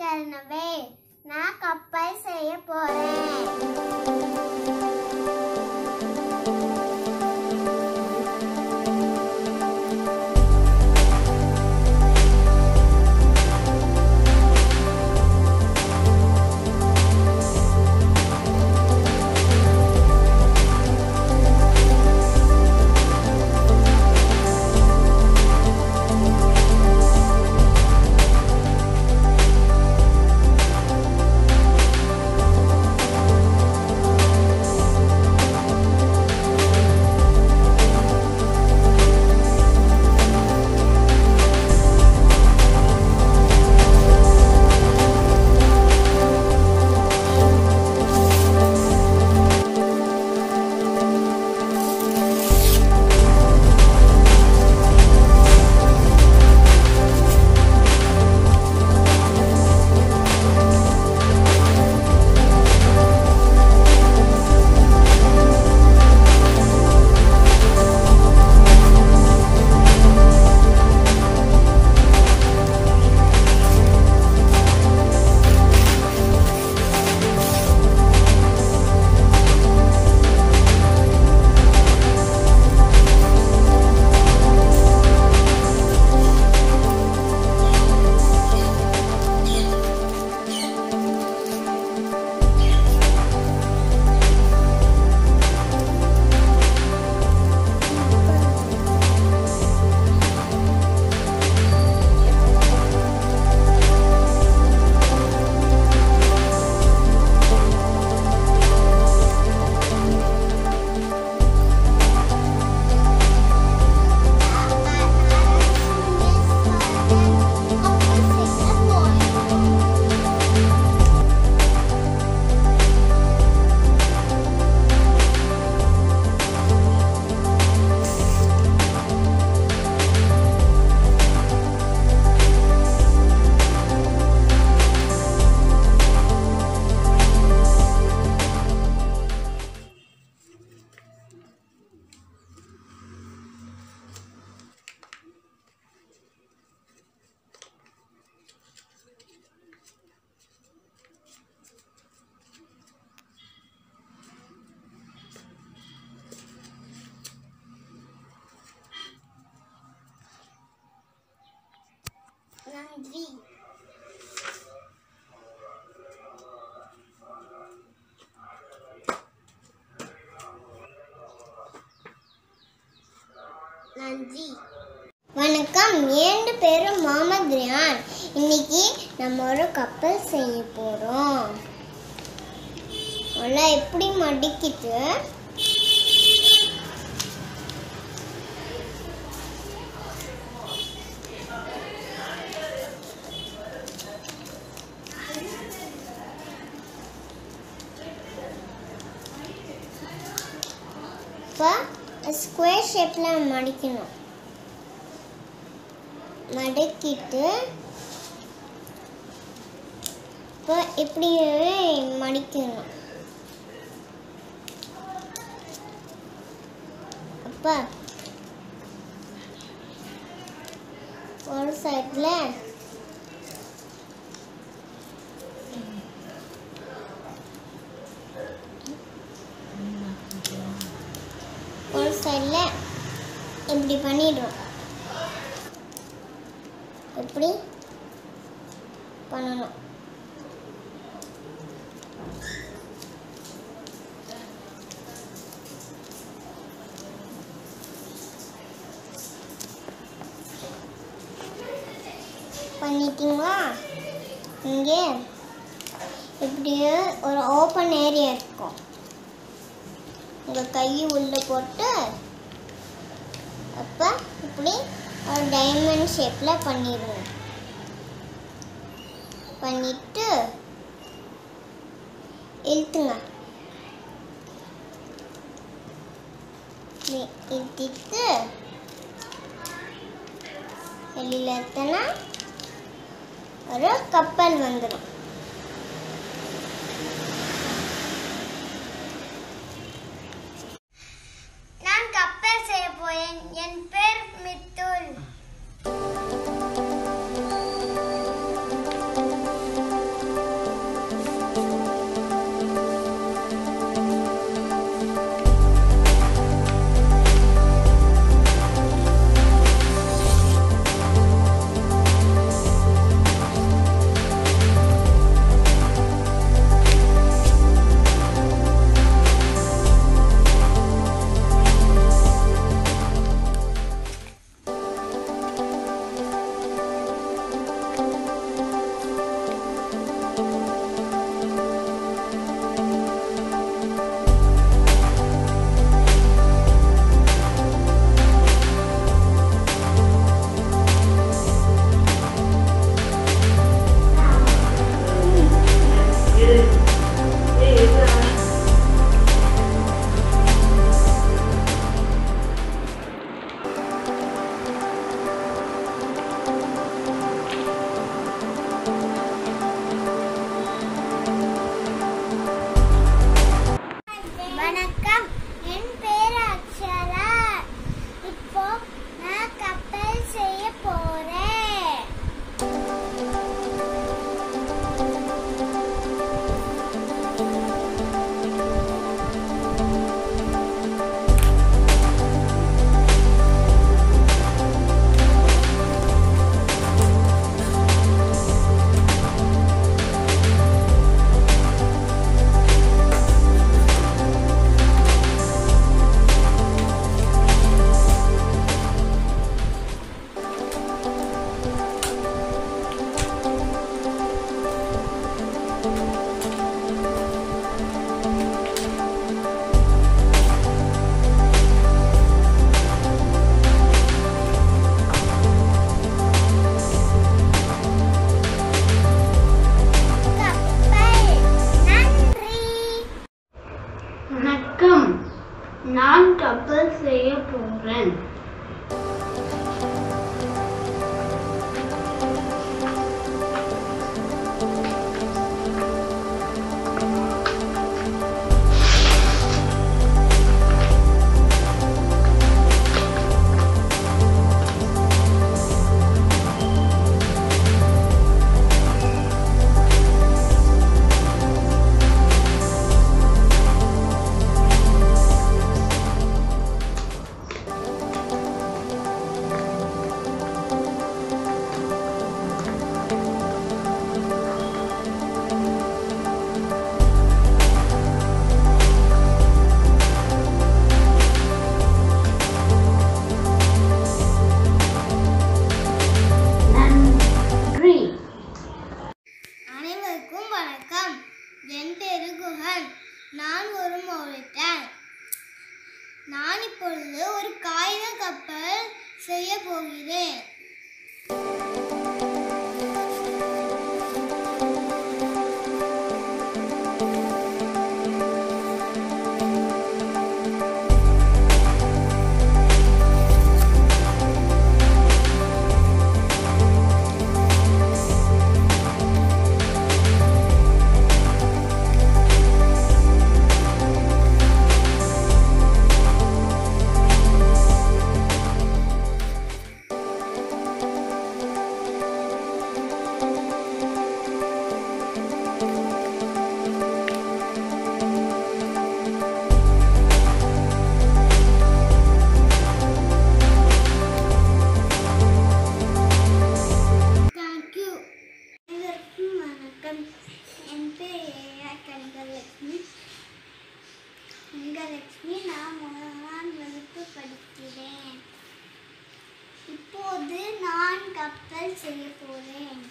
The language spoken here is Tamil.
கருணவே நான் கப்பல் செய்ய போறேன். நன்றி. நன்றி வணக்கம். இரண்டு பேரு முகமது ரியான் இன்னைக்கு நம்ம ஒரு கப்பல் செய்ய போறோம். எல்லாம் எப்படி மடிக்கிட்டு இப்போ ஸ்கொயர் ஷேப்பில் மடிக்கணும். மடக்கிட்டு இப்போ இப்படி மடிக்கணும். அப்போ ஒரு சைடில் ஒரு சைடில் இப்படி பண்ணிடுவோம் எப்படி? பண்ணணும். பண்ணிட்டீங்களா? இங்கே இப்படியே ஒரு ஓப்பன் ஏரியா இருக்கும். உங்கள் கை உள்ளே போட்டு இப்படி டைமண்ட் ஷேப்பில் பண்ணிடுங்க பண்ணிட்டு இழுத்துங்க. இழுத்திட்டு வெளியில் எடுத்தனா ஒரு கப்பல் வந்துடும் time செய்ய போகிறேன் நான் கப்பல் செய்ய போகிறேன்